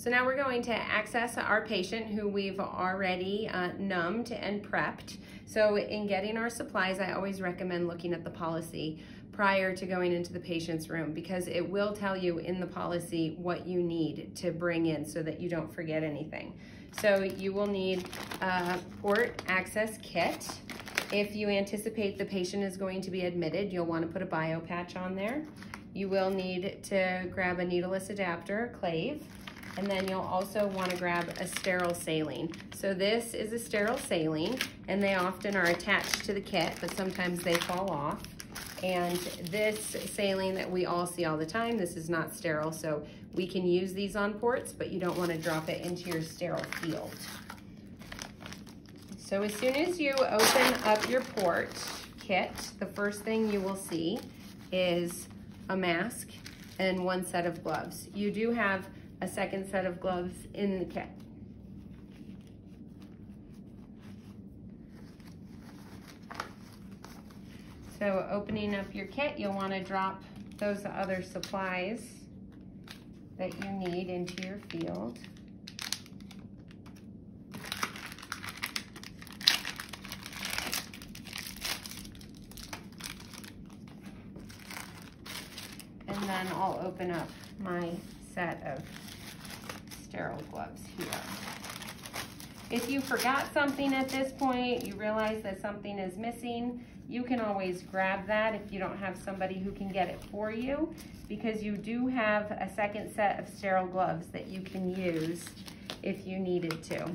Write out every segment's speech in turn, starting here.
So now we're going to access our patient who we've already uh, numbed and prepped. So in getting our supplies, I always recommend looking at the policy prior to going into the patient's room because it will tell you in the policy what you need to bring in so that you don't forget anything. So you will need a port access kit. If you anticipate the patient is going to be admitted, you'll want to put a bio patch on there. You will need to grab a needleless adapter, clave. And then you'll also wanna grab a sterile saline. So this is a sterile saline and they often are attached to the kit, but sometimes they fall off. And this saline that we all see all the time, this is not sterile, so we can use these on ports, but you don't wanna drop it into your sterile field. So as soon as you open up your port kit, the first thing you will see is a mask and one set of gloves. You do have a second set of gloves in the kit. So opening up your kit, you'll want to drop those other supplies that you need into your field. And then I'll open up my set of sterile gloves here. If you forgot something at this point, you realize that something is missing, you can always grab that if you don't have somebody who can get it for you because you do have a second set of sterile gloves that you can use if you needed to.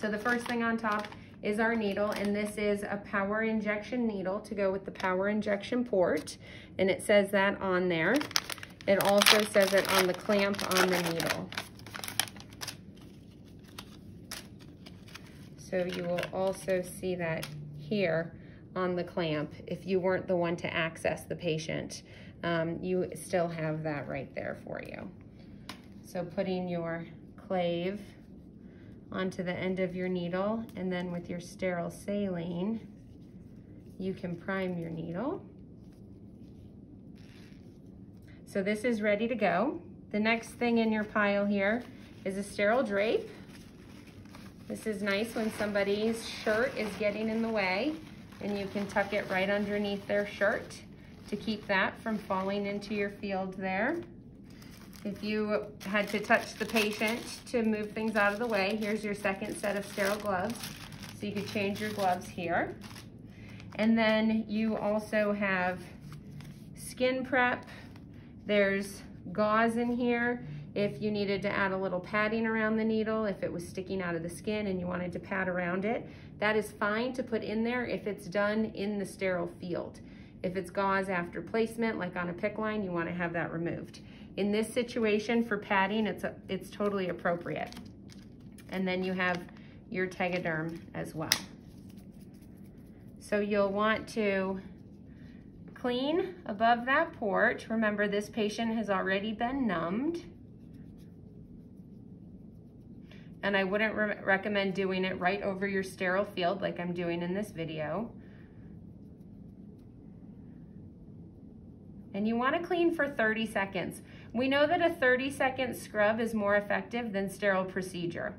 So the first thing on top is our needle and this is a power injection needle to go with the power injection port and it says that on there. It also says it on the clamp on the needle. So you will also see that here on the clamp if you weren't the one to access the patient. Um, you still have that right there for you. So putting your clave onto the end of your needle and then with your sterile saline, you can prime your needle. So this is ready to go. The next thing in your pile here is a sterile drape. This is nice when somebody's shirt is getting in the way and you can tuck it right underneath their shirt to keep that from falling into your field there. If you had to touch the patient to move things out of the way, here's your second set of sterile gloves. So you could change your gloves here. And then you also have skin prep. There's gauze in here if you needed to add a little padding around the needle, if it was sticking out of the skin and you wanted to pad around it, that is fine to put in there if it's done in the sterile field. If it's gauze after placement, like on a PICC line, you wanna have that removed. In this situation for padding, it's, a, it's totally appropriate. And then you have your tegaderm as well. So you'll want to clean above that port. Remember, this patient has already been numbed. And I wouldn't re recommend doing it right over your sterile field like I'm doing in this video. And you wanna clean for 30 seconds. We know that a 30 second scrub is more effective than sterile procedure.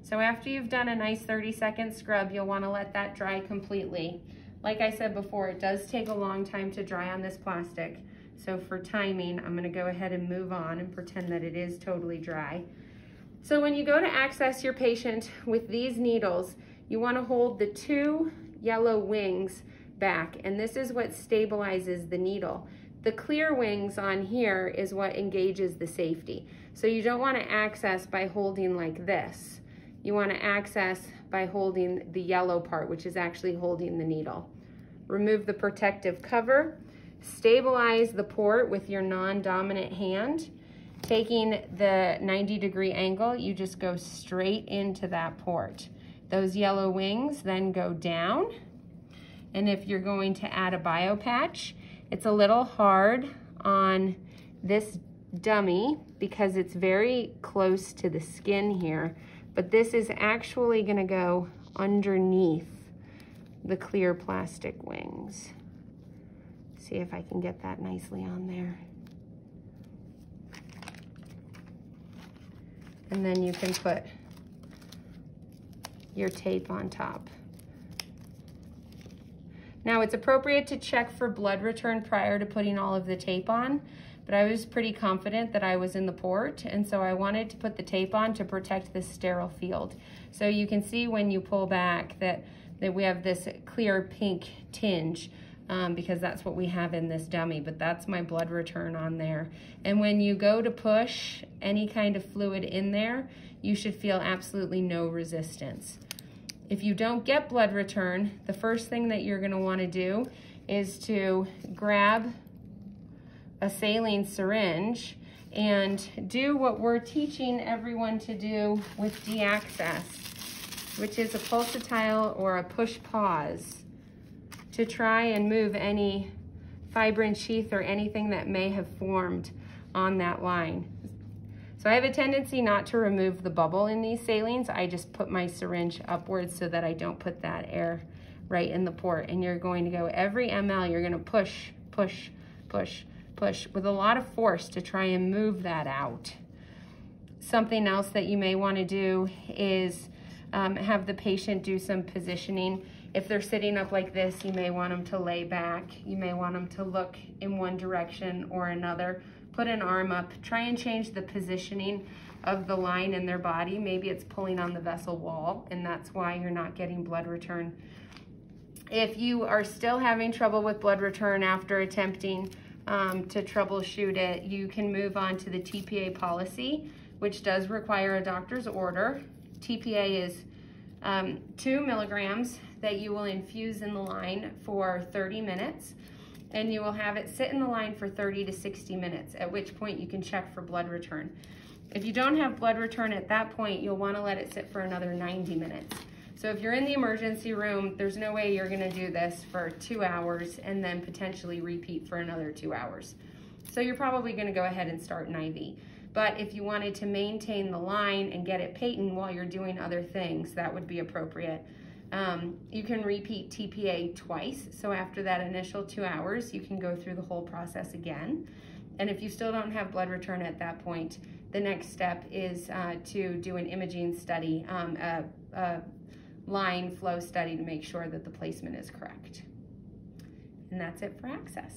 So after you've done a nice 30 second scrub, you'll wanna let that dry completely. Like I said before, it does take a long time to dry on this plastic. So for timing, I'm gonna go ahead and move on and pretend that it is totally dry. So when you go to access your patient with these needles, you wanna hold the two yellow wings back, and this is what stabilizes the needle. The clear wings on here is what engages the safety. So you don't wanna access by holding like this. You wanna access by holding the yellow part, which is actually holding the needle. Remove the protective cover, stabilize the port with your non-dominant hand, Taking the 90 degree angle, you just go straight into that port. Those yellow wings then go down. And if you're going to add a bio patch, it's a little hard on this dummy because it's very close to the skin here, but this is actually gonna go underneath the clear plastic wings. See if I can get that nicely on there. And then you can put your tape on top. Now it's appropriate to check for blood return prior to putting all of the tape on, but I was pretty confident that I was in the port, and so I wanted to put the tape on to protect the sterile field. So you can see when you pull back that, that we have this clear pink tinge um, because that's what we have in this dummy, but that's my blood return on there. And when you go to push any kind of fluid in there, you should feel absolutely no resistance. If you don't get blood return, the first thing that you're gonna wanna do is to grab a saline syringe and do what we're teaching everyone to do with D-Access, which is a pulsatile or a push pause to try and move any fibrin sheath or anything that may have formed on that line. So I have a tendency not to remove the bubble in these salines. I just put my syringe upwards so that I don't put that air right in the port. And you're going to go every ml, you're gonna push, push, push, push with a lot of force to try and move that out. Something else that you may wanna do is um, have the patient do some positioning. If they're sitting up like this, you may want them to lay back. You may want them to look in one direction or another put an arm up, try and change the positioning of the line in their body. Maybe it's pulling on the vessel wall and that's why you're not getting blood return. If you are still having trouble with blood return after attempting um, to troubleshoot it, you can move on to the TPA policy, which does require a doctor's order. TPA is um, two milligrams that you will infuse in the line for 30 minutes and you will have it sit in the line for 30 to 60 minutes, at which point you can check for blood return. If you don't have blood return at that point, you'll wanna let it sit for another 90 minutes. So if you're in the emergency room, there's no way you're gonna do this for two hours and then potentially repeat for another two hours. So you're probably gonna go ahead and start an IV. But if you wanted to maintain the line and get it patent while you're doing other things, that would be appropriate. Um, you can repeat TPA twice. So after that initial two hours, you can go through the whole process again. And if you still don't have blood return at that point, the next step is uh, to do an imaging study, um, a, a line flow study to make sure that the placement is correct. And that's it for access.